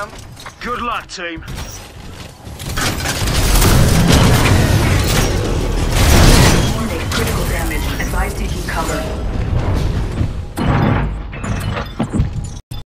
them. Good luck, team. Warning, critical damage. Advise taking cover.